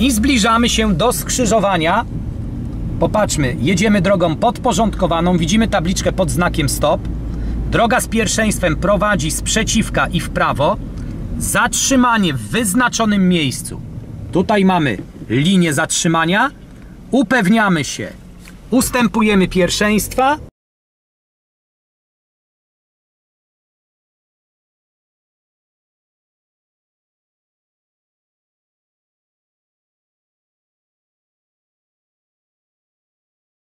I zbliżamy się do skrzyżowania. Popatrzmy, jedziemy drogą podporządkowaną, widzimy tabliczkę pod znakiem stop. Droga z pierwszeństwem prowadzi z przeciwka i w prawo. Zatrzymanie w wyznaczonym miejscu. Tutaj mamy linię zatrzymania. Upewniamy się. Ustępujemy pierwszeństwa